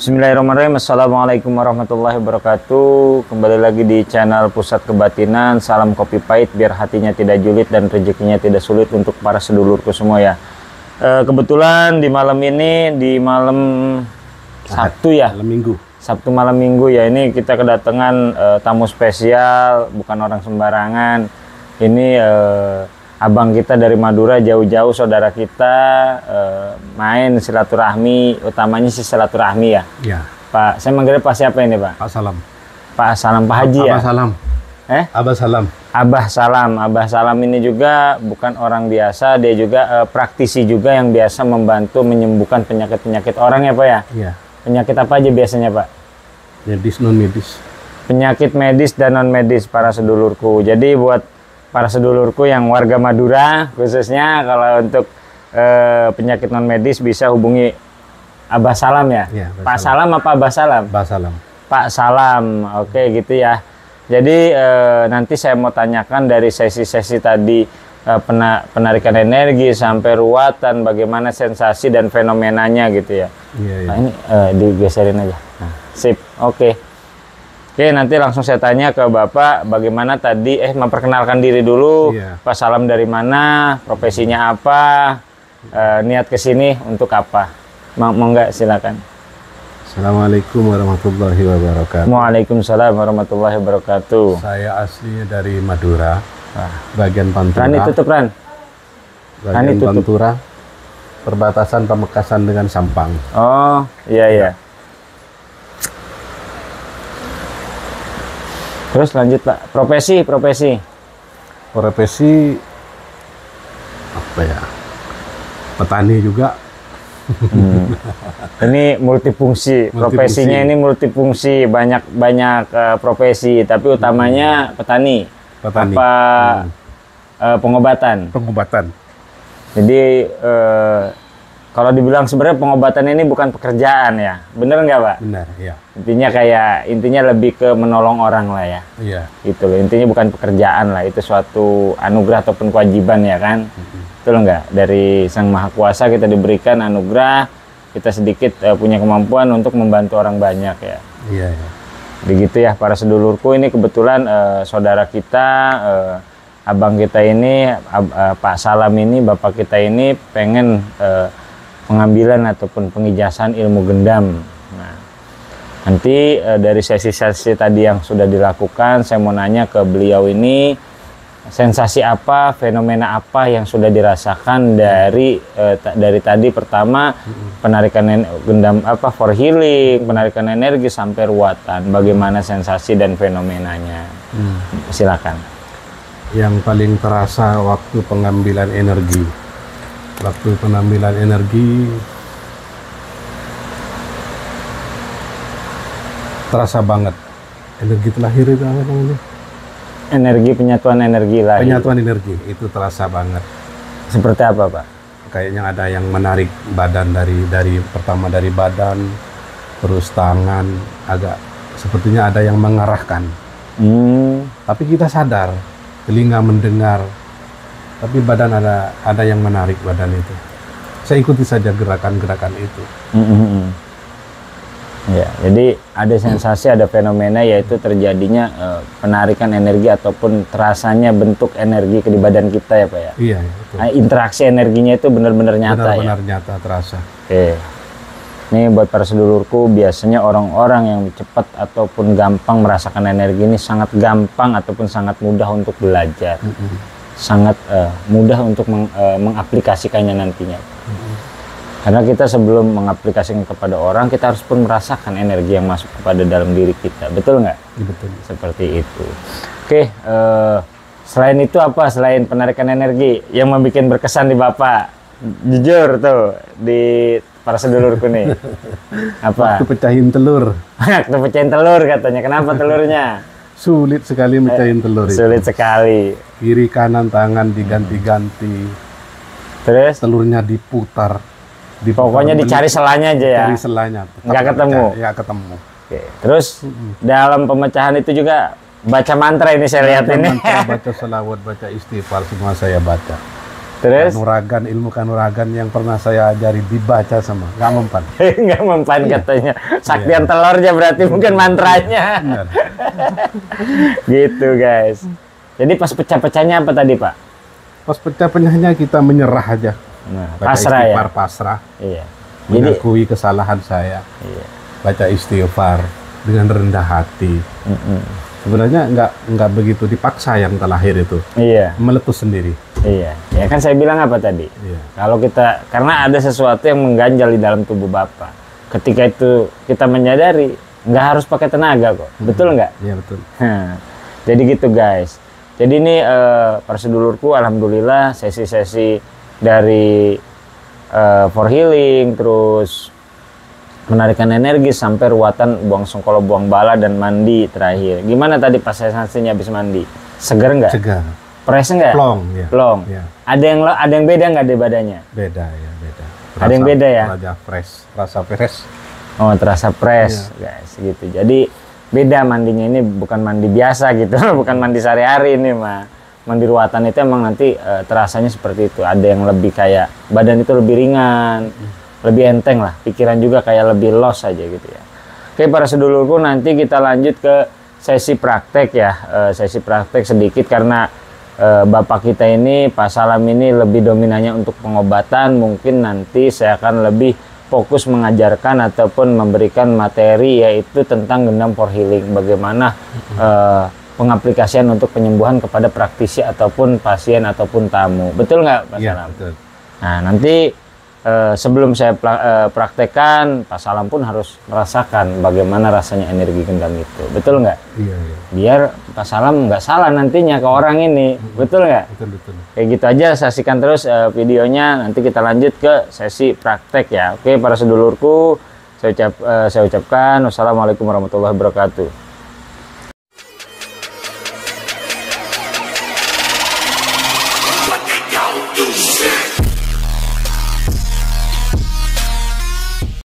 Bismillahirrahmanirrahim. Assalamualaikum warahmatullahi wabarakatuh. Kembali lagi di channel Pusat Kebatinan. Salam kopi pahit biar hatinya tidak julid dan rezekinya tidak sulit untuk para sedulurku semua ya. E, Kebetulan di malam ini di malam Sabtu ya. Malam minggu. Sabtu malam minggu ya. Ini kita kedatangan e, tamu spesial bukan orang sembarangan. Ini e, abang kita dari Madura jauh-jauh saudara kita uh, main silaturahmi utamanya sih silaturahmi ya. Ya. Pak saya manggilnya Pak siapa ini Pak? Pak Salam. Pak Salam Pak Haji ya? Abah Salam. Eh? Abah Salam. Abah Salam. Abah Salam ini juga bukan orang biasa dia juga uh, praktisi juga yang biasa membantu menyembuhkan penyakit-penyakit orang ya Pak ya? Iya. Penyakit apa aja biasanya Pak? Medis non medis penyakit medis dan non medis para sedulurku. Jadi buat para sedulurku yang warga Madura khususnya kalau untuk eh, penyakit non medis bisa hubungi Abah Salam ya, Ya, Pak Salam. apa Abah Salam Abah Salam Pak Salam oke gitu ya jadi eh, nanti saya mau tanyakan dari sesi-sesi tadi eh, pena- penarikan energi sampai ruatan bagaimana sensasi dan fenomenanya gitu ya iya iya Nah, ini eh, digeserin aja. Nah, sip. Oke. Oke, nanti langsung saya tanya ke Bapak bagaimana tadi eh memperkenalkan diri dulu. Iya. Pak Salam dari mana? Profesinya apa? eh, niat ke sini untuk apa? Mau, mau nggak silakan. Assalamualaikum warahmatullahi wabarakatuh Waalaikumsalam warahmatullahi wabarakatuh. saya aslinya dari Madura Wah. bagian Pantura Ran itu tuh Ran. bagian Ran itu tuh. Pantura perbatasan Pamekasan dengan Sampang Oh, iya iya. Terus lanjut Pak. Profesi, profesi. profesi apa ya petani juga Hmm. Ini multifungsi, profesinya ini multifungsi, banyak banyak eh, profesi, tapi utamanya petani. petani Apa eh, pengobatan. pengobatan Jadi eh, kalau dibilang sebenarnya pengobatan ini bukan pekerjaan ya, bener nggak Pak? benar ya Intinya kayak intinya lebih ke menolong orang lah ya, iya gitu loh. Intinya bukan pekerjaan lah, itu suatu anugerah ataupun kewajiban ya kan. Betul nggak? Dari Sang Maha Kuasa kita diberikan anugerah, kita sedikit eh, punya kemampuan untuk membantu orang banyak ya. iya iya Begitu ya para sedulurku ini kebetulan eh, saudara kita, eh, abang kita ini, ab- eh, Pak Salam ini, bapak kita ini pengen eh, pengambilan ataupun pengijasan ilmu gendam. Nah, nanti eh, dari sesi-sesi tadi yang sudah dilakukan, saya mau nanya ke beliau ini sensasi apa, fenomena apa yang sudah dirasakan dari eh, ta- dari tadi pertama penarikan en- gendam apa for healing, penarikan energi sampai ruatan, bagaimana sensasi dan fenomenanya. Hmm. Silakan. yang paling terasa waktu pengambilan energi. Waktu pengambilan energi terasa banget. Energi terlahir itu apa namanya? Energi penyatuan energi lah. Penyatuan energi itu terasa banget. Seperti apa, Pak? Kayaknya ada yang menarik badan dari dari pertama dari badan, terus tangan, agak sepertinya ada yang mengarahkan. Hmm, Tapi kita sadar, telinga mendengar, tapi badan ada ada yang menarik badan itu. Saya ikuti saja gerakan-gerakan itu. mm, mm, mm. Ya, jadi ada sensasi, ada fenomena yaitu terjadinya eh, penarikan energi ataupun terasanya bentuk energi ke di badan kita ya, Pak ya. Iya, itu. Nah, interaksi energinya itu benar-benar nyata ya. Benar-benar nyata terasa. Oke. Ini buat para sedulurku biasanya orang-orang yang cepat ataupun gampang merasakan energi ini sangat gampang ataupun sangat mudah untuk belajar. Sangat eh, mudah untuk meng- eh, mengaplikasikannya nantinya. Karena kita sebelum mengaplikasikan kepada orang, kita harus pun merasakan energi yang masuk kepada dalam diri kita. Betul nggak? Iya, betul. Seperti itu. Oke, eh, selain itu apa? Selain penarikan energi yang membuat berkesan di Bapak? Jujur tuh di para sedulurku nih. Apa? Waktu pecahin telur, Waktu pecahin telur katanya. Kenapa telurnya? Sulit sekali mecahin telur itu. Sulit sekali. Kiri kanan tangan diganti-ganti, Terus telurnya diputar. diputar pokoknya dicari selanya aja ya. Cari selanya. Nggak ketemu? Ya ketemu. Oke. Terus dalam pemecahan itu juga baca mantra ini saya lihat Baca ini. mantra, baca selawat, baca istighfar, semua saya baca. Terus? kanuragan ilmu kanuragan yang pernah saya ajari dibaca sama nggak mempan nggak mempan Iya. katanya. Saktian telurnya berarti mungkin mantranya. Benar. gitu guys. Jadi pas pecah-pecahnya apa tadi Pak? pas pecah penyahnya kita menyerah aja Nah, baca pasrah ya. istighfar pasrah Iya. Jadi mengakui kesalahan saya iya. baca istighfar dengan rendah hati Mm-mm. sebenarnya nggak nggak begitu dipaksa yang terlahir itu Iya, meletus sendiri iya. Ya kan saya bilang apa tadi? Iya. Kalau kita karena ada sesuatu yang mengganjal di dalam tubuh Bapak. Ketika itu kita menyadari nggak harus pakai tenaga kok. Betul nggak? Iya betul jadi gitu guys. Jadi ini eh, para sedulurku, alhamdulillah sesi-sesi dari eh, for healing, terus menarikan energi sampai ruatan buang sengkolo, buang bala dan mandi terakhir. Gimana tadi pas sensasinya habis mandi? Seger nggak? segar Fresh nggak? plong ya Plong. ya Ada yang ada yang beda nggak di badannya? beda ya beda Ada yang beda ya? raja fresh rasa fresh Oh terasa fresh Iya. guys gitu. Jadi beda mandinya ini bukan mandi biasa gitu, bukan mandi sehari-hari ini mah. Mandi ruatan itu emang nanti eh, terasanya seperti itu. Ada yang lebih kayak badan itu lebih ringan, lebih enteng lah. Pikiran juga kayak lebih los aja gitu ya. Oke para sedulurku nanti kita lanjut ke sesi praktek ya. Eh, sesi praktek sedikit karena eh, bapak kita ini Pak Salam ini lebih dominannya untuk pengobatan. Mungkin nanti saya akan lebih fokus mengajarkan ataupun memberikan materi yaitu tentang gendam for healing. Bagaimana eh, pengaplikasian untuk penyembuhan kepada praktisi ataupun pasien ataupun tamu. Betul nggak Pak iya Salam? betul Nah, nanti eh, sebelum saya pra- eh, praktekkan, Pak Salam pun harus merasakan bagaimana rasanya energi gendam itu. Betul nggak? iya iya Biar Pak Salam nggak salah nantinya ke orang ini. Betul nggak? betul betul Kayak gitu aja, saksikan terus eh, videonya. Nanti kita lanjut ke sesi praktek ya. Oke, para sedulurku, saya, ucap, eh, saya ucapkan wassalamualaikum warahmatullahi wabarakatuh.